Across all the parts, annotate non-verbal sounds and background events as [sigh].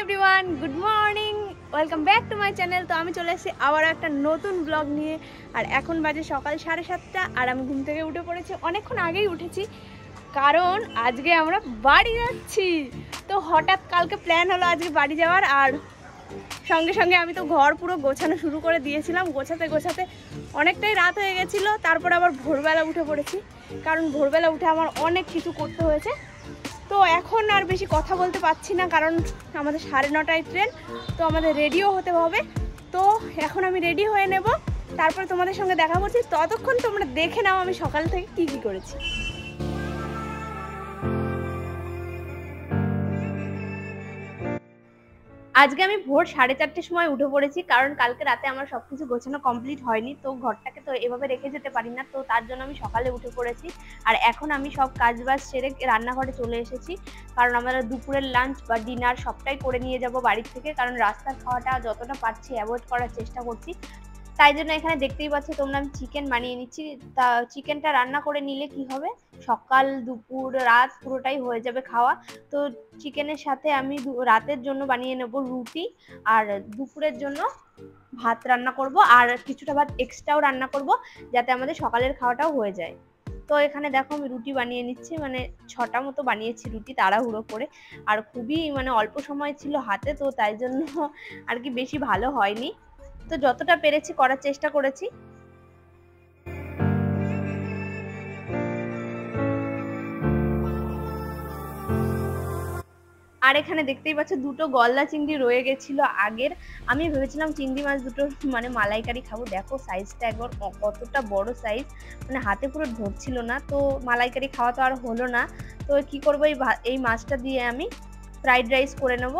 Everyone good morning welcome back to my channel তো আমি চলে এসেছি আবার একটা নতুন ব্লগ নিয়ে। আর এখন বাজে সকাল সাড়ে সাতটা, আর আমি ঘুম থেকে উঠে পড়েছি। অনেকক্ষণ আগেই উঠেছি, কারণ আজকে আমরা বাড়ি যাচ্ছি। তো হঠাৎ কালকে প্ল্যান হলো আজকে বাড়ি যাওয়ার, আর সঙ্গে সঙ্গে আমি তো ঘর পুরো গোছানো শুরু করে দিয়েছিলাম। গোছাতে গোছাতে অনেকটাই রাত হয়ে গেছিল, তারপর আবার ভোরবেলা উঠে পড়েছি। কারণ ভোরবেলা উঠে আমার অনেক কিছু করতে হয়েছে। তো এখন আর বেশি কথা বলতে পারছি না, কারণ আমাদের সাড়ে নটায় ট্রেন, তো আমাদের রেডিও হতে হবে। তো এখন আমি রেডি হয়ে নেব। তারপর তোমাদের সঙ্গে দেখা করছি। ততক্ষণ তোমরা দেখে নাও আমি সকাল থেকে কি কি করেছি। আজকে আমি ভোর সাড়ে চারটের সময় উঠে পড়েছি, কারণ কালকে রাতে আমার সব কিছু গোছানো কমপ্লিট হয়নি, তো ঘরটাকে তো এভাবে রেখে যেতে পারি না, তো তার জন্য আমি সকালে উঠে পড়েছি। আর এখন আমি সব কাজ বাজ সেরে রান্নাঘরে চলে এসেছি, কারণ আমরা দুপুরের লাঞ্চ বা ডিনার সবটাই করে নিয়ে যাব বাড়ির থেকে, কারণ রাস্তার খাওয়াটা যতটা পারছি অ্যাভয়েড করার চেষ্টা করছি। তাই জন্য এখানে দেখতেই পাচ্ছ তোমরা আমি চিকেন বানিয়ে নিচ্ছি। তা চিকেনটা রান্না করে নিলে কি হবে? সকাল, দুপুর, রাত পুরোটাই হয়ে যাবে খাওয়া। তো চিকেনের সাথে আমি রাতের জন্য বানিয়ে নেব রুটি আর দুপুরের জন্য ভাত রান্না করব আর কিছুটা ভাত এক্সট্রাও রান্না করব যাতে আমাদের সকালের খাওয়াটাও হয়ে যায়। তো এখানে দেখো আমি রুটি বানিয়ে নিচ্ছি মানে ছটা মতো বানিয়েছি রুটি তাড়াহুড়ো করে। আর খুবই মানে অল্প সময় ছিল হাতে, তো তাই জন্য আর কি বেশি ভালো হয়নি। তো যতটা পেরেছি করার চেষ্টা করেছি। আর এখানে দেখতেই পাচ্ছ দুটো গলদা চিংড়ি রয়ে গেছিল আগের। আমি ভেবেছিলাম চিংড়ি মাছ দুটো [laughs] মানে মালাইকারি খাব। দেখো সাইজটা একবার কতটা বড় সাইজ মানে হাতে পুরো ধরছিল না। তো মালাইকারি খাওয়া তো আর হলো না। তো কি করব এই এই মাছটা দিয়ে আমি ফ্রাইড রাইস করে নেব।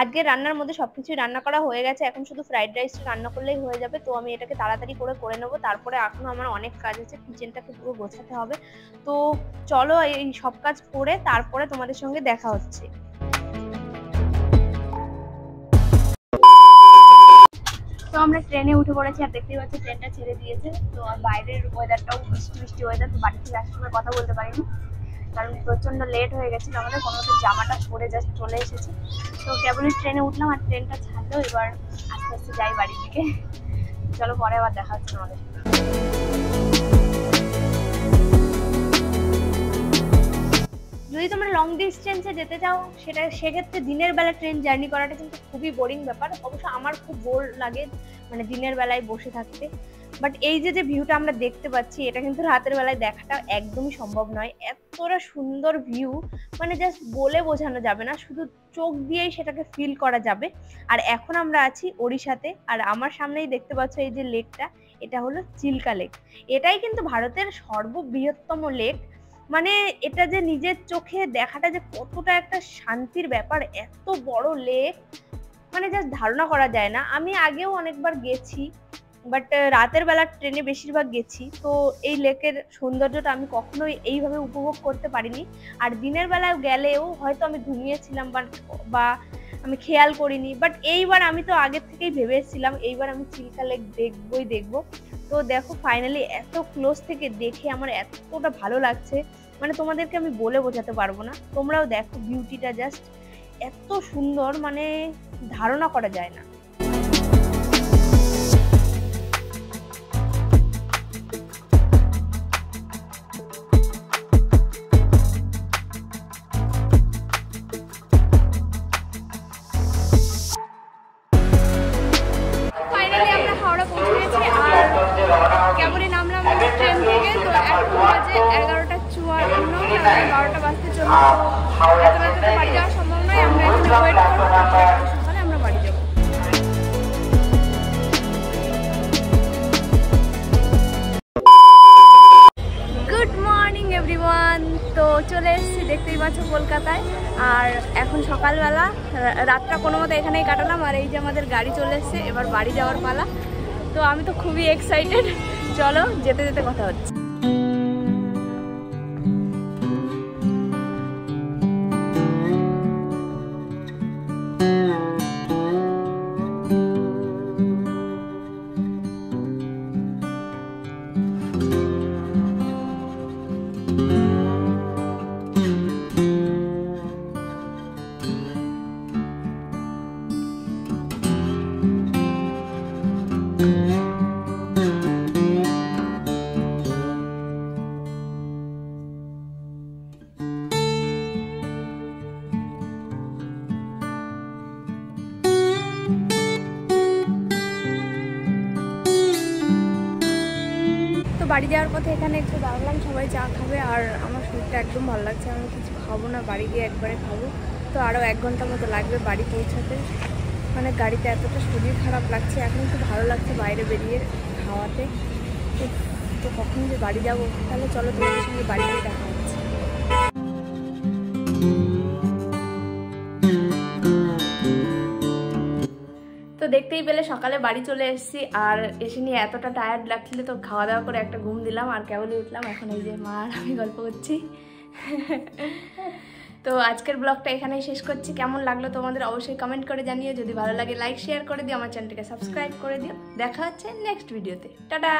আজকে রান্নার মধ্যে সবকিছু রান্না করা হয়ে গেছে, এখন শুধু ফ্রাইড রাইসটা রান্না করলেই হয়ে যাবে। তো আমি এটাকে তাড়াতাড়ি করে করে নেব, তারপরে এখনও আমার অনেক কাজ আছে কিচেনটাকে পুরো গোছাতে হবে। তো চলো এই সব কাজ করে তারপরে তোমাদের সঙ্গে দেখা হচ্ছে। তো আমরা ট্রেনে উঠে পড়েছি, আর দেখতেই পাচ্ছি ট্রেনটা ছেড়ে দিয়েছে। তো বাইরের ওয়েদারটাও বৃষ্টি বৃষ্টি ওয়েদার তো বাড়ি থেকে আসার কথা বলতে পারিনি। কারণ প্রচণ্ড লেট হয়ে গেছিল আমাদের, কোনো মতো জামাটা পরে জাস্ট চলে এসেছি। তো কেবলই ট্রেনে উঠলাম আর ট্রেনটা ছাড়লো, এবার আস্তে আস্তে যাই বাড়ির দিকে। চলো পরে আবার দেখা হচ্ছে আমাদের যদি তোমরা লং ডিস্টেন্সে যেতে চাও, সেটা সেক্ষেত্রে দিনের বেলা ট্রেন জার্নি করাটা কিন্তু খুবই বোরিং ব্যাপার। অবশ্য আমার খুব বোর লাগে মানে দিনের বেলায় বসে থাকতে। বাট এই যে যে ভিউটা আমরা দেখতে পাচ্ছি, এটা কিন্তু রাতের বেলায় দেখাটা একদমই সম্ভব নয়। এতটা সুন্দর ভিউ মানে জাস্ট বলে বোঝানো যাবে না, শুধু চোখ দিয়েই সেটাকে ফিল করা যাবে। আর এখন আমরা আছি ওড়িশাতে, আর আমার সামনেই দেখতে পাচ্ছ এই যে লেকটা, এটা হলো চিল্কা লেক। এটাই কিন্তু ভারতের সর্ববৃহত্তম লেক। মানে এটা যে নিজের চোখে দেখাটা যে কতটা একটা শান্তির ব্যাপার, এত বড় লেক মানে জাস্ট ধারণা করা যায় না। আমি আগেও অনেকবার গেছি বাট রাতের বেলা ট্রেনে বেশিরভাগ গেছি। তো এই লেকের সৌন্দর্যটা আমি কখনোই এইভাবে উপভোগ করতে পারিনি। আর দিনের বেলায় গেলেও হয়তো আমি ঘুমিয়েছিলাম বা বা আমি খেয়াল করিনি। বাট এইবার আমি তো আগের থেকেই ভেবে এসেছিলাম, এইবার আমি চিল্কা লেক দেখবই দেখব। তো দেখো ফাইনালি এত ক্লোজ থেকে দেখে আমার এতটা ভালো লাগছে। মানে তোমাদেরকে আমি বলে বোঝাতে পারব না। তোমরাও দেখো বিউটিটা জাস্ট এত সুন্দর মানে ধারণা করা যায় না। কলকাতায়। আর এখন সকালবেলা, রাতটা কোনো মতো এখানেই কাটালাম, আর এই যে আমাদের গাড়ি চলে এসছে, এবার বাড়ি যাওয়ার পালা। তো আমি তো খুবই এক্সাইটেড চলো, যেতে যেতে কথা হচ্ছে। বাড়ি যাওয়ার পথে এখানে একটু দাঁড়ালাম, সবাই চা খাবে আর আমার শরীরটা একদম ভালো লাগছে, আমি কিছু খাব না, বাড়ি গিয়ে একবারে খাব। তো আরও এক ঘণ্টা মতো লাগবে বাড়ি পৌঁছাতে। মানে গাড়িতে এতটা শরীর খারাপ লাগছে, এখন একটু ভালো লাগছে বাইরে বেরিয়ে খাওয়াতে। তো- কখন যে বাড়ি যাব, তাহলে চলো তোমাদের সঙ্গে বাড়ি গিয়ে দেখা হচ্ছে। দেখতেই পেলে সকালে বাড়ি চলে এসেছি, আর এসে নিয়ে এতটা টায়ার্ড লাগছিল তো খাওয়া দাওয়া করে একটা ঘুম দিলাম, আর কেবলই উঠলাম। এখন এই যে মা আর আমি গল্প করছি। তো আজকের ব্লগটা এখানেই শেষ করছি। কেমন লাগল তোমাদের অবশ্যই কমেন্ট করে জানিও। যদি ভালো লাগে লাইক শেয়ার করে দিও। আমার চ্যানেলটিকে সাবস্ক্রাইব করে দিও। দেখা হচ্ছে নেক্সট ভিডিওতে টাটা!